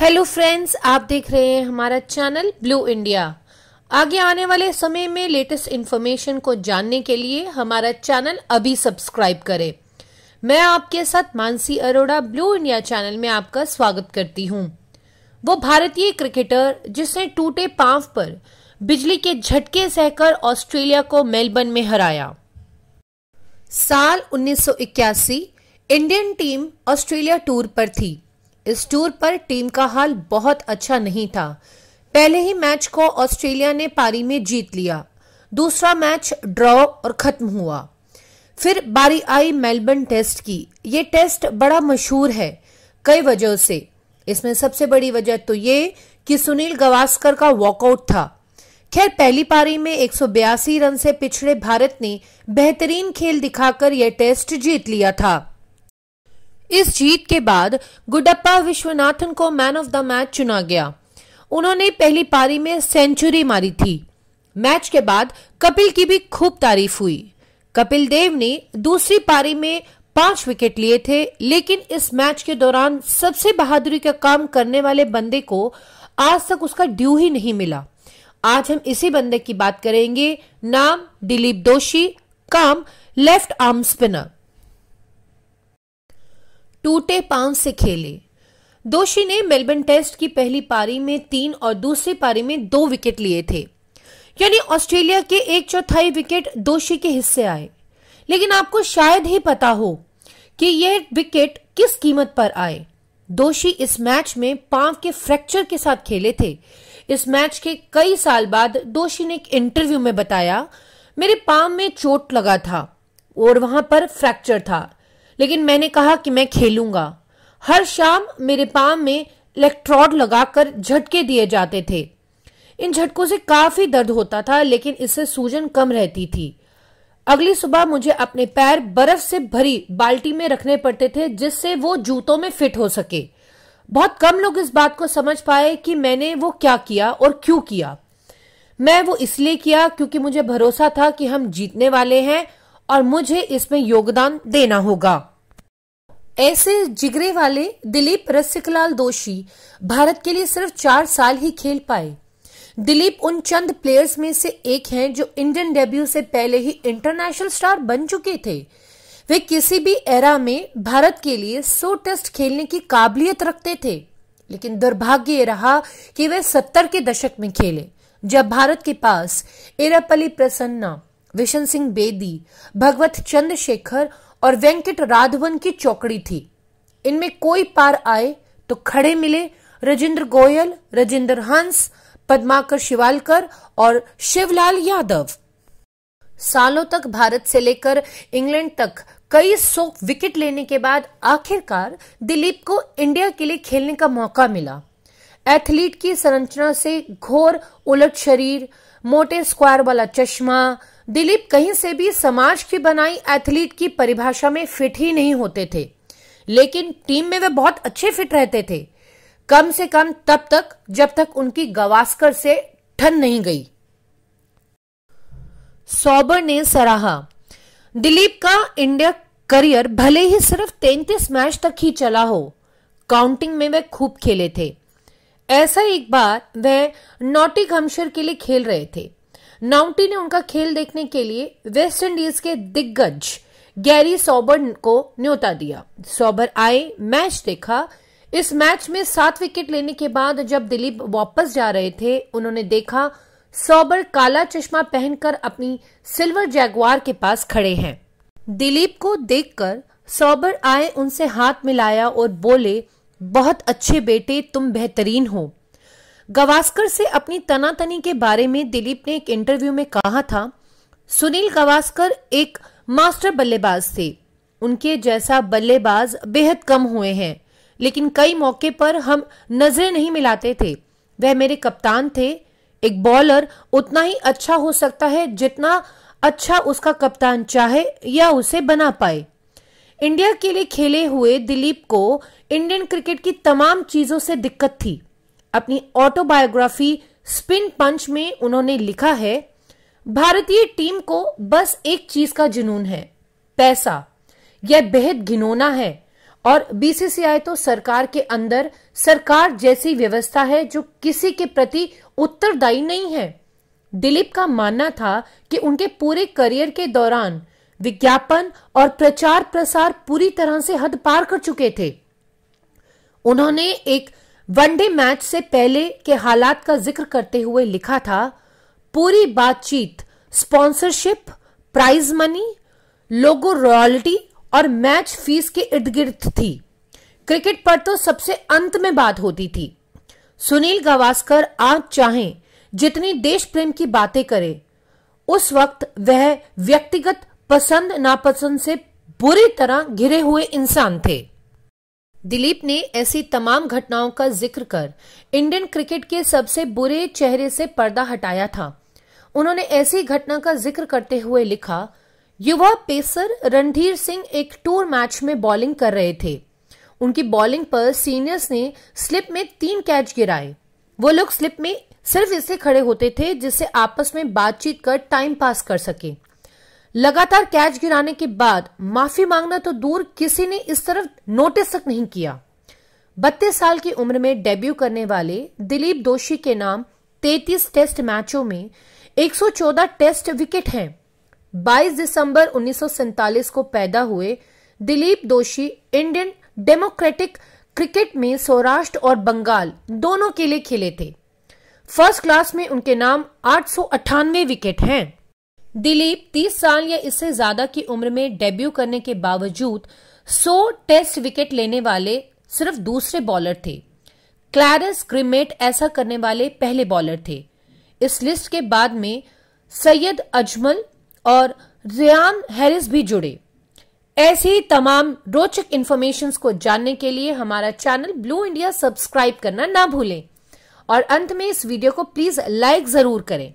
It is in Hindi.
हेलो फ्रेंड्स आप देख रहे हैं हमारा चैनल ब्लू इंडिया आगे आने वाले समय में लेटेस्ट इन्फॉर्मेशन को जानने के लिए हमारा चैनल अभी सब्सक्राइब करें। मैं आपके साथ Mansi Arora blue India channel में आपका स्वागत करती हूँ। वो भारतीय क्रिकेटर जिसने टूटे पाँव पर बिजली के झटके सहकर ऑस्ट्रेलिया को मेलबर्न में हराया। साल 1981 इंडियन टीम ऑस्ट्रेलिया टूर पर थी। इस टूर पर टीम का हाल बहुत अच्छा नहीं था। पहले ही मैच को ऑस्ट्रेलिया ने पारी में जीत लिया। दूसरा मैच ड्रॉ और खत्म हुआ। फिर बारी आई मेलबर्न टेस्ट की। ये टेस्ट बड़ा मशहूर है, कई वजह से। इसमें सबसे बड़ी वजह तो ये कि सुनील गवास्कर का वॉकआउट था। खैर, पहली पारी में एक सौ बयासी रन से पिछड़े भारत ने बेहतरीन खेल दिखाकर यह टेस्ट जीत लिया था। इस जीत के बाद गुडप्पा विश्वनाथन को मैन ऑफ़ द मैच चुना गया। उन्होंने पहली पारी में सेंचुरी मारी थी। मैच के बाद कपिल की भी खूब तारीफ़ हुई। कपिल देव ने दूसरी पारी में पाँच विकेट लिए थे, लेकिन इस मैच के दौरान सबसे बहादुरी का काम करने वाले बंदे को आज तक उसका ड्यू ही नहीं मिला। आज हम इसी बंदे की बात करेंगे। नाम दिलीप दोषी, काम लेफ़्ट आर्म स्पिनर टूटे पाँव से खेले। दोषी ने मेलबर्न टेस्ट की पहली पारी में तीन और दूसरी पारी में दो विकेट लिए थे। यानी ऑस्ट्रेलिया के एक चौथाई विकेट दोषी के हिस्से आए। लेकिन आपको शायद ही पता हो कि यह विकेट किस कीमत पर आए। दोषी इस मैच में पाँव के फ्रैक्चर के साथ खेले थे। इस मैच के कई साल बाद दोषी ने एक इंटरव्यू में बताया, मेरे पाँव में चोट लगा था और वहाँ पर फ्रैक्चर था। लेकिन मैंने कहा कि मैं खेलूँगा। हर शाम मेरे पाम में इलेक्ट्रोड लगाकर झटके दिए जाते थे। इन झटकों से काफ़ी दर्द होता था, लेकिन इससे सूजन कम रहती थी। अगली सुबह मुझे अपने पैर बर्फ़ से भरी बाल्टी में रखने पड़ते थे, जिससे वो जूतों में फिट हो सके। बहुत कम लोग इस बात को समझ पाए कि मैंने वो क्या किया और क्यों किया। मैं वो इसलिए किया क्योंकि मुझे भरोसा था कि हम जीतने वाले हैं और मुझे इसमें योगदान देना होगा। ऐसे जिगरे वाले दिलीप रसिकलाल दोषी भारत के लिए सिर्फ़ चार साल ही खेल पाए। दिलीप उन चंद प्लेयर्स में से एक हैं जो इंडियन डेब्यू से पहले ही इंटरनेशनल स्टार बन चुके थे। वे किसी भी एरा में भारत के लिए सौ टेस्ट खेलने की काबिलियत रखते थे। लेकिन दुर्भाग्य रहा कि वे सत्तर के दशक में खेले, जब भारत के पास एरापली प्रसन्ना, विशन सिंह बेदी, भगवत चंद्रशेखर और वेंकट राधवन की चौकड़ी थी। इनमें कोई पार आए तो खड़े मिले राजेंद्र गोयल, राजेंद्र हंस, पद्माकर शिवालकर और शिवलाल यादव। सालों तक भारत से लेकर इंग्लैंड तक कई सौ विकेट लेने के बाद आखिरकार दिलीप को इंडिया के लिए खेलने का मौका मिला। एथलीट की संरचना से घोर, उलट शरीर, मोटे स्क्वायर वाला चश्मा दिलीप कहीं से भी समाज की बनाई एथलीट की परिभाषा में फिट ही नहीं होते थे। लेकिन टीम में वे बहुत अच्छे फिट रहते थे। कम से कम तब तक, जब तक उनकी गवास्कर से ठन नहीं गई। सौबर ने सराहा। दिलीप का इंडिया करियर भले ही सिर्फ़ तैतीस मैच तक ही चला हो, काउंटिंग में वे खूब खेले थे। ऐसा एक बार वह नोटी हमशर के लिए खेल रहे थे। नाउटी ने उनका खेल देखने के लिए वेस्ट इंडीज के दिग्गज गैरी सौबर को न्योता दिया। सौबर आए, मैच देखा। इस मैच में सात विकेट लेने के बाद जब दिलीप वापस जा रहे थे, उन्होंने देखा, सौबर काला चश्मा पहनकर अपनी सिल्वर जैगवार के पास खड़े हैं। दिलीप को देखकर सौबर आए, उनसे हाथ मिलाया और बोले, बहुत अच्छे बेटे, तुम बेहतरीन हो। गवास्कर से अपनी तनातनी के बारे में दिलीप ने एक इंटरव्यू में कहा था, सुनील गवास्कर एक मास्टर बल्लेबाज थे। उनके जैसा बल्लेबाज बेहद कम हुए हैं, लेकिन कई मौके पर हम नज़रें नहीं मिलाते थे। वह मेरे कप्तान थे। एक बॉलर उतना ही अच्छा हो सकता है जितना अच्छा उसका कप्तान चाहे या उसे बना पाए। इंडिया के लिए खेले हुए दिलीप को इंडियन क्रिकेट की तमाम चीज़ों से दिक्कत थी। अपनी ऑटोबायोग्राफी स्पिन पंच में उन्होंने लिखा है, भारतीय टीम को बस एक चीज़ का जुनून है, पैसा। यह बेहद घिनौना है और बीसीसीआई तो सरकार के अंदर सरकार जैसी व्यवस्था है जो किसी के प्रति उत्तरदायी नहीं है। दिलीप का मानना था कि उनके पूरे करियर के दौरान विज्ञापन और प्रचार प्रसार पूरी तरह से हद पार कर चुके थे। उन्होंने एक वनडे मैच से पहले के हालात का ज़िक्र करते हुए लिखा था, पूरी बातचीत, sponsorship, prize money, logo royalty और मैच फ़ीस के इर्द गिर्द थी। क्रिकेट पर तो सबसे अंत में बात होती थी। सुनील गावस्कर आज चाहे, जितनी देश प्रेम की बातें करे, उस वक्त वह व्यक्तिगत पसंद नापसंद से बुरी तरह घिरे हुए इंसान थे। दिलीप ने ऐसी तमाम घटनाओं का ज़िक्र कर इंडियन क्रिकेट के सबसे बुरे चेहरे से पर्दा हटाया था। उन्होंने ऐसी घटना का ज़िक्र करते हुए लिखा, युवा पेसर रणधीर सिंह एक टूर मैच में बॉलिंग कर रहे थे। उनकी बॉलिंग पर सीनियर्स ने स्लिप में तीन कैच गिराए। वो लोग स्लिप में सिर्फ़ इससे खड़े होते थे जिससे आपस में बातचीत कर टाइम पास कर सके। लगातार कैच गिराने के बाद माफ़ी मांगना तो दूर किसी ने इस तरफ़ नोटिस तक नहीं किया। बत्तीस साल की उम्र में डेब्यू करने वाले दिलीप दोषी के नाम 33 टेस्ट मैचों में 114 टेस्ट विकेट हैं। 22 दिसंबर उन्नीस सौ सैंतालीस को पैदा हुए दिलीप दोषी इंडियन डेमोक्रेटिक क्रिकेट में सौराष्ट्र और बंगाल दोनों के लिए खेले थे। फ़र्स्ट क्लास में उनके नाम आठ सौ अट्ठानवे विकेट हैं। दिलीप 30 साल या इससे ज़्यादा की उम्र में डेब्यू करने के बावजूद 100 टेस्ट विकेट लेने वाले सिर्फ़ दूसरे बॉलर थे। क्लैरस ग्रिमेट ऐसा करने वाले पहले बॉलर थे। इस लिस्ट के बाद में सैयद अजमल और रियान हैरिस भी जुड़े। ऐसी तमाम रोचक इन्फॉर्मेशन को जानने के लिए हमारा चैनल ब्लू इंडिया सब्सक्राइब करना ना भूलें। और अंत में इस वीडियो को प्लीज़ लाइक ज़रूर करें।